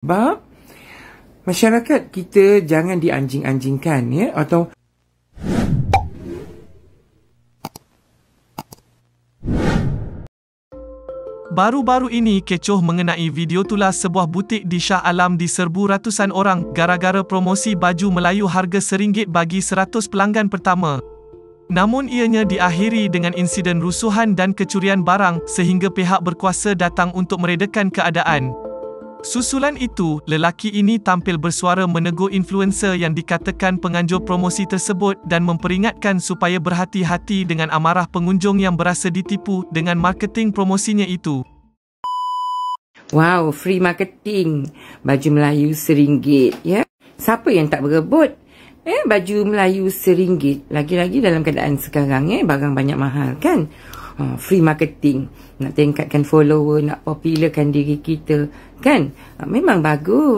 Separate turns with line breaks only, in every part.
Sebab masyarakat kita jangan dianjing-anjingkan ya atau
Baru-baru ini kecoh mengenai video tulas sebuah butik di Shah Alam diserbu ratusan orang gara-gara promosi baju Melayu harga RM1 bagi 100 pelanggan pertama. Namun ianya diakhiri dengan insiden rusuhan dan kecurian barang sehingga pihak berkuasa datang untuk meredakan keadaan. Susulan itu, lelaki ini tampil bersuara menegur influencer yang dikatakan penganjur promosi tersebut dan memperingatkan supaya berhati-hati dengan amarah pengunjung yang berasa ditipu dengan marketing promosinya itu.
Wow, free marketing. Baju Melayu seringgit, ya. Siapa yang tak berebut? Eh, baju Melayu seringgit. Lagi-lagi dalam keadaan sekarang, eh, barang banyak mahal, kan? Uh, free marketing. Nak tingkatkan follower, nak popularkan diri kita. Kan? Uh, memang bagus.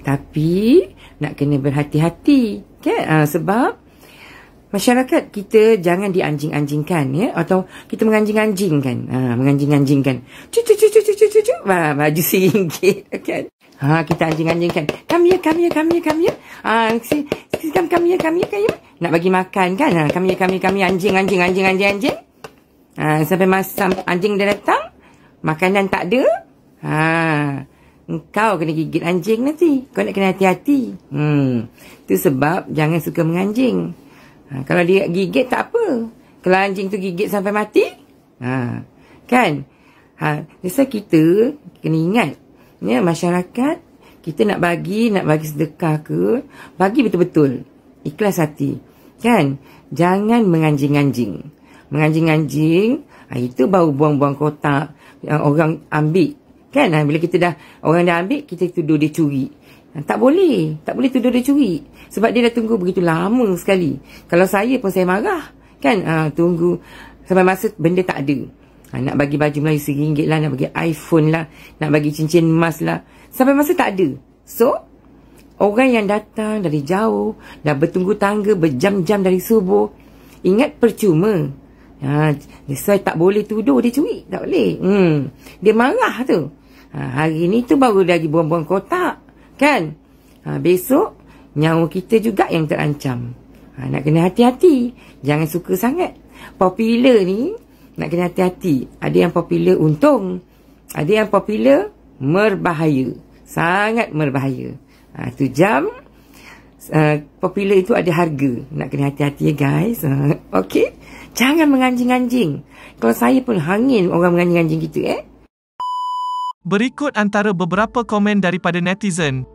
Tapi, nak kena berhati-hati. Kan? Uh, sebab, masyarakat kita jangan dianjing-anjingkan. Ya? Atau kita menganjing-anjingkan. Uh, menganjing-anjingkan. Cucu, cucu, cucu, cucu. Wah, baju singgit. Kan? Ha, kita anjing-anjingkan. Come here, come here, come here, come here. Ha, si, come here, come here. Nak bagi makan kan? Ha, here, come here. Anjing, anjing, anjing, anjing, anjing. Ha, sampai masa anjing dia datang, makanan tak ada. Ha, kau kena gigit anjing nanti. Kau nak kena hati-hati. Hmm. Itu sebab jangan suka menganjing. Ha, kalau dia gigit tak apa. Kalau anjing tu gigit sampai mati, ha, kan? Ha, jadi kita kena ingat, ya, masyarakat kita nak bagi, nak bagi sedekah ke, bagi betul-betul. Ikhlas hati. Kan? Jangan menganjing-anjing menganjing-anjing, ha, itu baru buang-buang kotak yang orang ambil. Kan? Ha, bila kita dah, orang dah ambil, kita tuduh dia curi. Ha, tak boleh. Tak boleh tuduh dia curi. Sebab dia dah tunggu begitu lama sekali. Kalau saya pun saya marah. Kan? Ha, tunggu sampai masa benda tak ada. Ha, nak bagi baju Melayu RM1 lah, nak bagi iPhone lah, nak bagi cincin emas lah. Sampai masa tak ada. So, orang yang datang dari jauh, dah bertunggu tangga berjam-jam dari subuh, ingat percuma. Ha, saya tak boleh tuduh dia curi. Tak boleh. Hmm. Dia marah tu. Ha, hari ni tu baru lagi buang-buang kotak. Kan? Ha, besok, nyawa kita juga yang terancam. Ha, nak kena hati-hati. Jangan suka sangat. Popular ni, nak kena hati-hati. Ada yang popular untung. Ada yang popular merbahaya. Sangat merbahaya. Ha, tu jam, uh, popular itu ada harga. Nak kena hati-hati ya guys. Uh, okay? Jangan menganjing-anjing. Kalau saya pun hangin orang menganjing-anjing gitu eh.
Berikut antara beberapa komen daripada netizen.